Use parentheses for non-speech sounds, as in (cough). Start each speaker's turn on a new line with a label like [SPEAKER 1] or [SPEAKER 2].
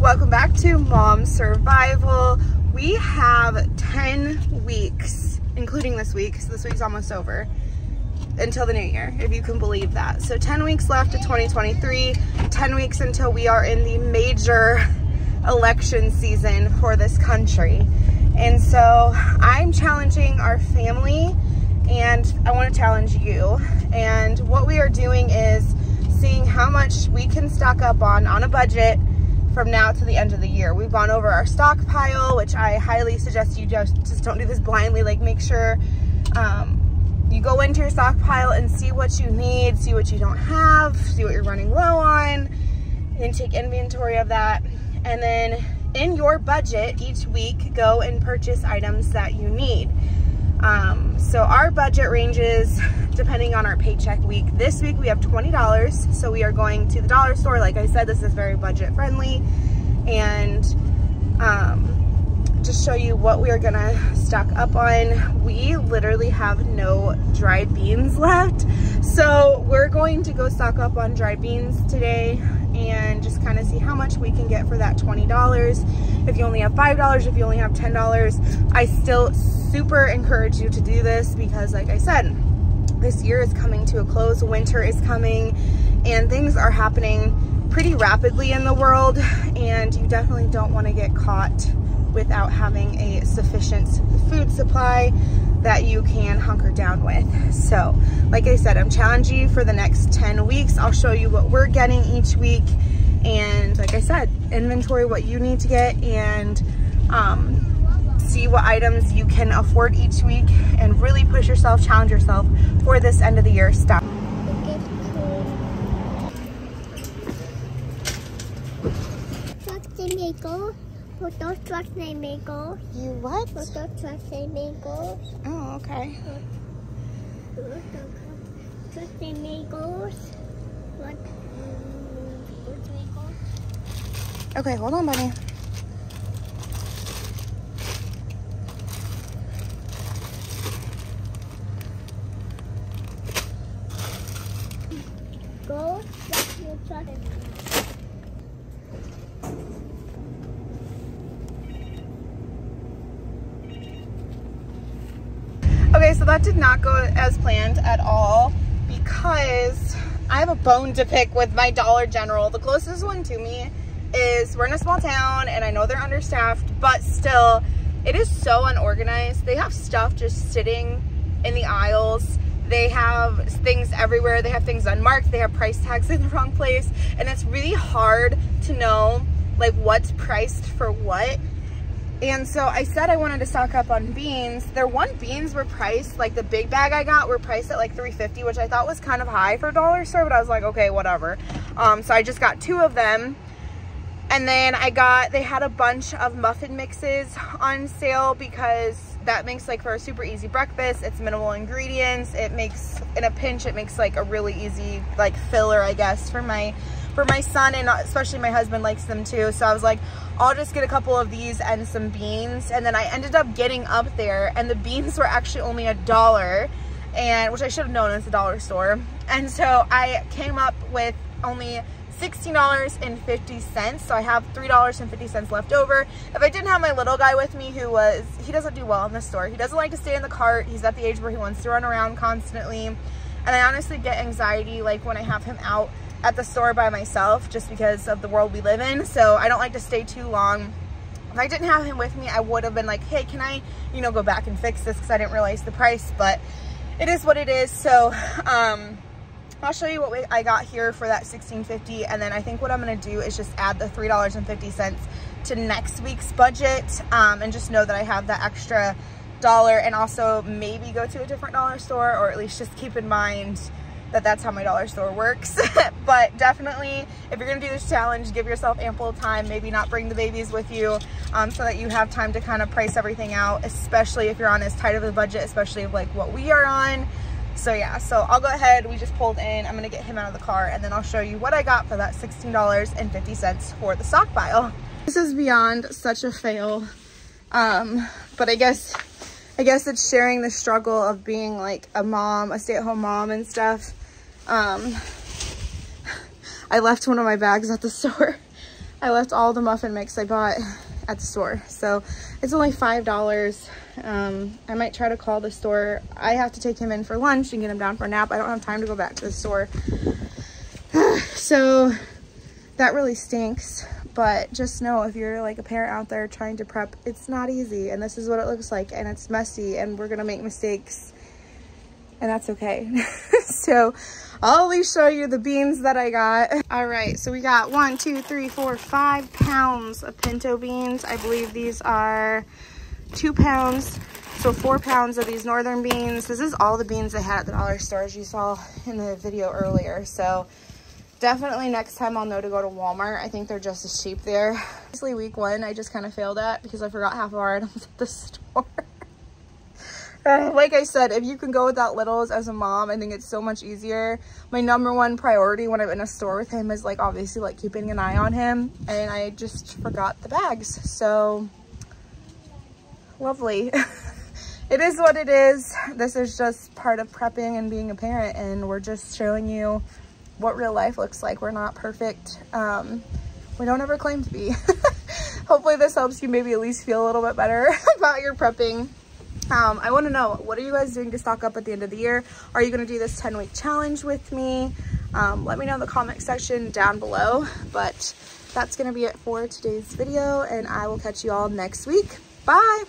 [SPEAKER 1] welcome back to Mom Survival. We have 10 weeks, including this week, so this week's almost over, until the new year, if you can believe that. So 10 weeks left to 2023, 10 weeks until we are in the major election season for this country. And so I'm challenging our family and I want to challenge you. And what we are doing is seeing how much we can stock up on on a budget from now to the end of the year. We've gone over our stockpile, which I highly suggest you just, just don't do this blindly. Like make sure um, you go into your stockpile and see what you need, see what you don't have, see what you're running low on, and take inventory of that. And then in your budget each week, go and purchase items that you need. Um, so our budget ranges depending on our paycheck week. This week we have $20. So we are going to the dollar store. Like I said, this is very budget friendly. And um, just show you what we are gonna stock up on. We literally have no dried beans (laughs) left. So we're going to go stock up on dried beans today and just kind of see how much we can get for that $20. If you only have $5, if you only have $10, I still super encourage you to do this because like I said, this year is coming to a close, winter is coming, and things are happening pretty rapidly in the world, and you definitely don't want to get caught without having a sufficient food supply that you can hunker down with. So, like I said, I'm challenging you for the next 10 weeks. I'll show you what we're getting each week. And like I said, inventory what you need to get and um, see what items you can afford each week and really push yourself, challenge yourself for this end of the year stuff.
[SPEAKER 2] Photo truck named Mango.
[SPEAKER 1] You what?
[SPEAKER 2] Photo truck named Mango.
[SPEAKER 1] Oh, okay.
[SPEAKER 2] Photo truck named Mangoes. What?
[SPEAKER 1] Okay, hold on, buddy.
[SPEAKER 2] Go. That's your truck.
[SPEAKER 1] Okay, so that did not go as planned at all because I have a bone to pick with my Dollar General. The closest one to me is, we're in a small town and I know they're understaffed, but still, it is so unorganized. They have stuff just sitting in the aisles. They have things everywhere. They have things unmarked. They have price tags (laughs) in the wrong place. And it's really hard to know like what's priced for what and so I said I wanted to stock up on beans. Their one beans were priced, like the big bag I got were priced at like 350 which I thought was kind of high for a dollar store, but I was like, okay, whatever. Um, so I just got two of them. And then I got, they had a bunch of muffin mixes on sale because that makes like for a super easy breakfast. It's minimal ingredients. It makes, in a pinch, it makes like a really easy like filler, I guess, for my for my son and especially my husband likes them too. So I was like, I'll just get a couple of these and some beans. And then I ended up getting up there and the beans were actually only a dollar and which I should have known it's a dollar store. And so I came up with only $16.50. So I have $3.50 left over. If I didn't have my little guy with me who was, he doesn't do well in the store. He doesn't like to stay in the cart. He's at the age where he wants to run around constantly. And I honestly get anxiety like when I have him out at the store by myself just because of the world we live in. So I don't like to stay too long. If I didn't have him with me, I would have been like, hey, can I, you know, go back and fix this because I didn't realize the price, but it is what it is. So um, I'll show you what we, I got here for that 16.50, and then I think what I'm gonna do is just add the $3.50 to next week's budget um, and just know that I have that extra dollar and also maybe go to a different dollar store or at least just keep in mind that that's how my dollar store works. (laughs) but definitely, if you're gonna do this challenge, give yourself ample time, maybe not bring the babies with you um, so that you have time to kind of price everything out, especially if you're on as tight of a budget, especially of like what we are on. So yeah, so I'll go ahead, we just pulled in, I'm gonna get him out of the car and then I'll show you what I got for that $16.50 for the stockpile. This is beyond such a fail, um, but I guess I guess it's sharing the struggle of being like a mom, a stay-at-home mom and stuff. Um, I left one of my bags at the (laughs) store. I left all the muffin mix I bought at the store. So it's only $5. Um, I might try to call the store. I have to take him in for lunch and get him down for a nap. I don't have time to go back to the store. (sighs) so that really stinks. But just know if you're like a parent out there trying to prep, it's not easy. And this is what it looks like. And it's messy and we're going to make mistakes. And that's okay. (laughs) so I'll at least show you the beans that I got. All right, so we got one, two, three, four, five pounds of pinto beans. I believe these are two pounds. So four pounds of these northern beans. This is all the beans they had at the dollar stores you saw in the video earlier. So definitely next time I'll know to go to Walmart. I think they're just as cheap there. Obviously week one, I just kind of failed at because I forgot half of our items at the store. Like I said, if you can go without littles as a mom, I think it's so much easier. My number one priority when I'm in a store with him is like obviously like keeping an eye on him and I just forgot the bags. So lovely. (laughs) it is what it is. This is just part of prepping and being a parent and we're just showing you what real life looks like. We're not perfect. Um, we don't ever claim to be. (laughs) Hopefully this helps you maybe at least feel a little bit better (laughs) about your prepping. Um, I want to know, what are you guys doing to stock up at the end of the year? Are you going to do this 10 week challenge with me? Um, let me know in the comment section down below. But that's going to be it for today's video and I will catch you all next week. Bye!